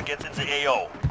targets in the AO.